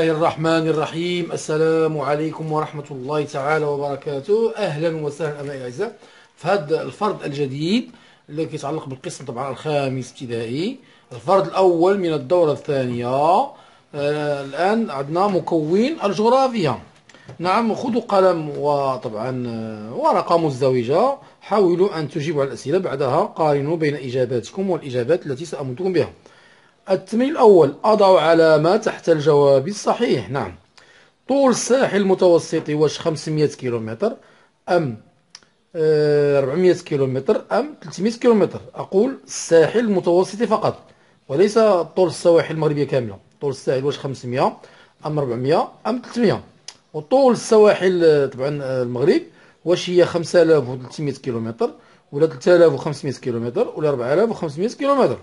الله الرحمن الرحيم. السلام عليكم ورحمة الله تعالى وبركاته. أهلا وسهلا أبنائي الأعزاء في هذا الفرد الجديد اللي يتعلق بالقسم طبعا الخامس ابتدائي. الفرد الأول من الدورة الثانية. آه الآن عندنا مكون الجغرافيا. نعم خذوا قلم وطبعا آه، ورقة مزدوجة. حاولوا أن تجيبوا على الأسئلة بعدها قارنوا بين إجاباتكم والإجابات التي سأمدكم بها. التمرين الأول أضع علامة تحت الجواب الصحيح. نعم. طول الساحل المتوسط واش 500 كيلومتر أم 400 آه، كيلومتر أم 300 كيلومتر. أقول الساحل المتوسط فقط وليس طول السواحل المغربية كاملة. طول الساحل واش 500 أم 400 أم 300 وطول السواحل آه، طبعا آه، المغرب واش هي 5300 كيلومتر ولا 3500 كيلومتر ولا 4500 كيلومتر.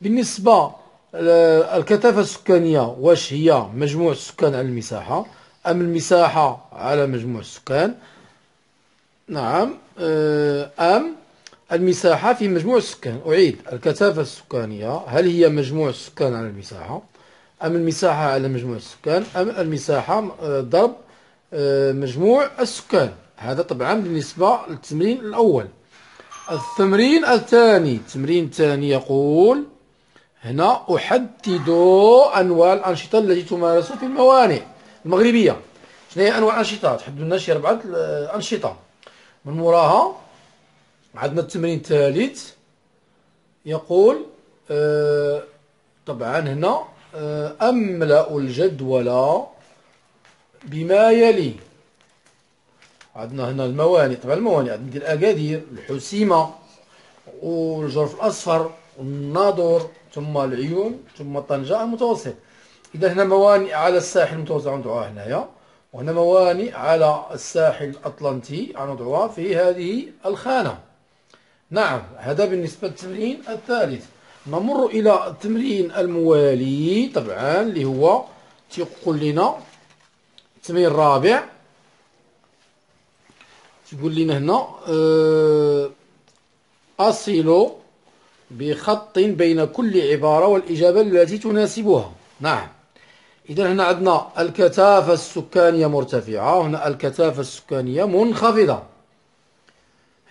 بالنسبة الكثافة السكانية واش هي مجموع السكان على المساحة؟ أم المساحة على مجموع السكان؟ نعم آه، أم المساحة في مجموع السكان. أعيد الكثافة السكانية هل هي مجموع السكان على المساحة؟ أم المساحة على مجموع السكان؟ أم المساحة آه، ضرب آه، مجموع السكان. هذا طبعا بالنسبة للتمرين الأول. التمرين الثاني التمرين الثاني يقول هنا أحدد أنواع الأنشطة التي تمارس في الموانئ المغربية. شنو هي أنواع الأنشطة؟ تحدد لنا شي أربعة أنشطة من موراها عندنا التمرين الثالث يقول آه طبعا هنا آه أملأ الجدول بما يلي. عندنا هنا الموانئ. طبعا الموانئ عندنا الأكادير الحسيمة والجرف الأصفر والناظور ثم العيون ثم طنجة المتوسط. إذا هنا موانئ على الساحل المتوسط عنده هنايا. وهنا موانئ على الساحل الأطلنطي عنده في هذه الخانة. نعم هذا بالنسبة للتمرين الثالث. نمر إلى التمرين الموالي طبعا اللي هو تيقول لنا التمرين الرابع. تقول لنا هنا آه، أصل بخط بين كل عبارة والإجابة التي تناسبها. نعم. إذا هنا عندنا الكثافة السكانية مرتفعة هنا الكثافة السكانية منخفضة.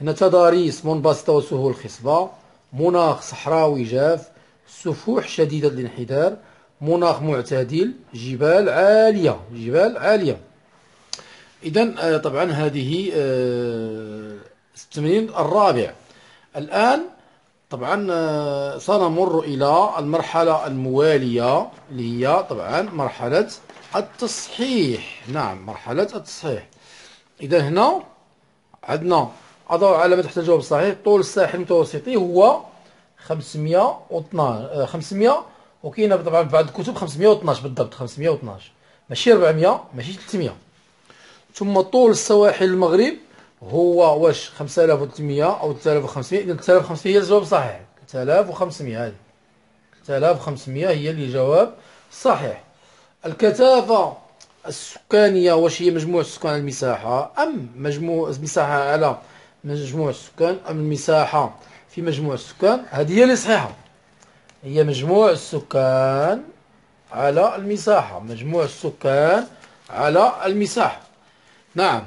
هنا تضاريس منبسطة وسهول خصبة مناخ صحراوي جاف سفوح شديدة الانحدار مناخ معتدل جبال عالية جبال عالية. إذا آه، طبعا هذه آه، التمرين الرابع. الآن طبعا آه، سنمر إلى المرحلة الموالية اللي هي طبعا مرحلة التصحيح. نعم مرحلة التصحيح. إذا هنا عندنا أضع علامة تحت الجواب الصحيح. طول الساحل المتوسطي هو 512 500 وكاين طبعا في بعض الكتب 512 بالضبط 512 ماشي 400 ماشي 300 ثم طول السواحل المغرب هو واش 5300 أو 3500 اذا 3500 هي الجواب الصحيح 3500 هذه. 3500 هي اللي جواب صحيح. الكثافة السكانية واش هي مجموع السكان على المساحة؟ أم مجموع المساحة على مجموع السكان أم المساحة في مجموع السكان؟ هذه هي اللي صحيحة. هي مجموع السكان على المساحة. مجموع السكان على المساحة. نعم.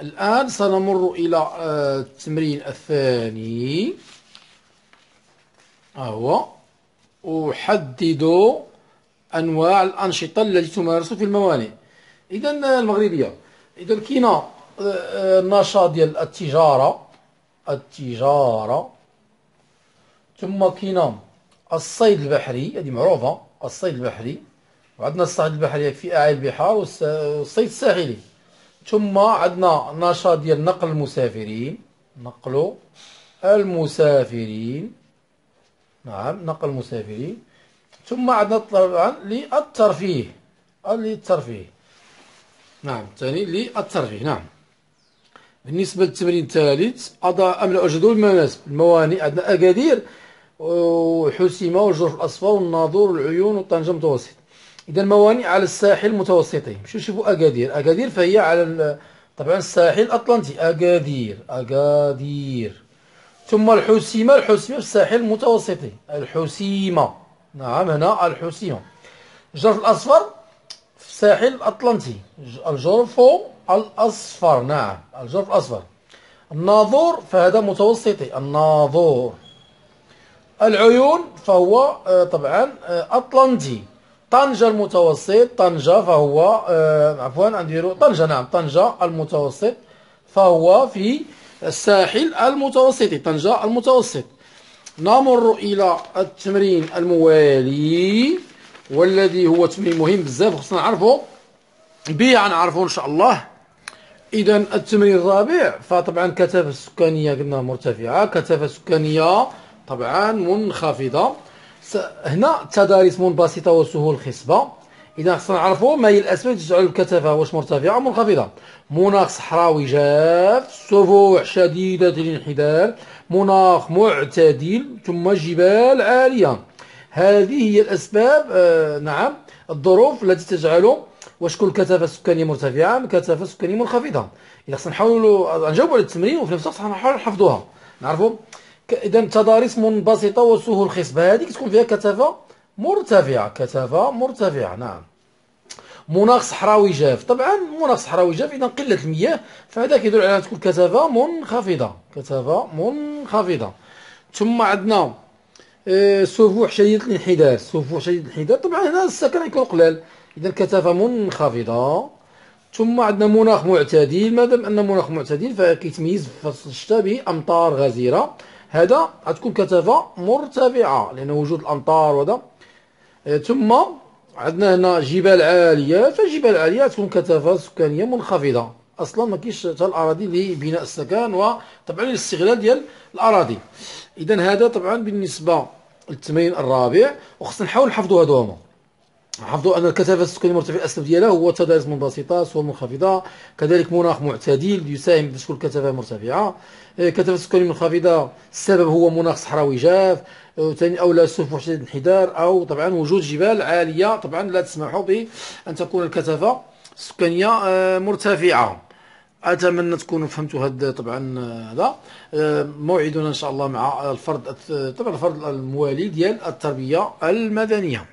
الآن سنمر إلى آه، التمرين الثاني. هو أحدد أنواع الأنشطة التي تمارس في الموانئ. إذا المغربية. إذا كاين النشاط آه، آه، ديال التجارة. التجارة. ثم كاين الصيد البحري. هذه معروفة. الصيد البحري. وعندنا الصيد البحري في أعالي البحار والصيد الساحلي ثم عندنا نشاط ديال نقل المسافرين نقل المسافرين. نعم نقل المسافرين. ثم عندنا طبعا للترفيه للترفيه. نعم ثاني للترفيه. نعم. بالنسبة للتمرين الثالث أضع أملأ الجدول المناسب الموانئ عندنا أكادير وحسيمة والجرف الأصفر والناظور والعيون والطنجة المتوسط إذا الموانئ على الساحل المتوسطي مشيو شوفوا؟ أكادير. أكادير فهي على طبعا الساحل الأطلنطي. أكادير. أكادير. ثم الحسيمة الحسيمة في الساحل المتوسطي الحسيمة نعم هنا الحسيمة الجرف الأصفر في الساحل الأطلنطي. الجرف الأصفر. نعم الجرف الأصفر. الناظور فهذا متوسطي. الناظور. العيون فهو آه، طبعا آه، أطلنطي. طنجة المتوسط طنجة فهو آه، عفوا نديرو طنجة نعم طنجة المتوسط فهو في الساحل المتوسطي طنجة المتوسط. نمر إلى التمرين الموالي والذي هو تمرين مهم بزاف خصنا نعرفه به غنعرفو إن شاء الله. إذا التمرين الرابع فطبعا كثافة السكانية قلنا مرتفعة كثافة سكانية طبعا منخفضة. هنا تضاريس منبسطة وسهول خصبة. إذا خصنا نعرفوا ما هي الأسباب تجعل الكثافة واش مرتفعة؟ أو منخفضة. مناخ صحراوي جاف سفوح شديدة الانحدار مناخ معتدل ثم جبال عالية. هذه هي الأسباب آه نعم الظروف التي تجعل واش كل كثافة السكانية مرتفعة كثافة سكانية منخفضة. إذا خصنا نحاولوا نجاوبوا على التمرين وفي نفس الوقت نحاولوا نحفظوها. نعرفوا إذا تضاريس منبسطة وسهول خصبة هذه تكون فيها كثافة مرتفعة. كثافة مرتفعة نعم. مناخ صحراوي جاف. طبعا مناخ صحراوي جاف إذا قلة المياه فهذا كيدل على تكون كثافة منخفضة. كثافة منخفضة. ثم عندنا آه، سفوح شديد الانحدار. سفوح شديد الانحدار. طبعا هنا السكن يكون قلال. إذا كثافة منخفضة. ثم عندنا مناخ معتدل. مادام أن مناخ معتدل فكيتميز في فصل الشتاء بأمطار غزيرة. هذا غتكون كثافة مرتفعة لأن وجود الأمطار وهذا. آه، ثم عندنا هنا جبال عالية. فالجبال العالية تكون كثافة سكانية منخفضة. أصلا ما كاينش حتى الأراضي لبناء السكن وطبعا الاستغلال ديال الأراضي. إذا هذا طبعا بالنسبة للتمرين الرابع وخصنا نحاول نحفظوا هادو هما. حفظوا أن الكثافة السكانية المرتفعة الأسباب ديالها هو تضاريس منبسطة سهول منخفضة. كذلك مناخ معتدل يساهم في تشكيل كثافة مرتفعة إيه، كثافة السكانية منخفضة السبب هو مناخ صحراوي جاف. ثاني أو لا سفح شديد الانحدار أو طبعا وجود جبال عالية. طبعا لا تسمح بأن تكون الكثافة السكانية آه، مرتفعة. أتمنى تكونوا فهمتوا هذا طبعا هذا. آه، موعدنا إن شاء الله مع الفرد طبعا الفرد الموالي ديال التربية المدنية.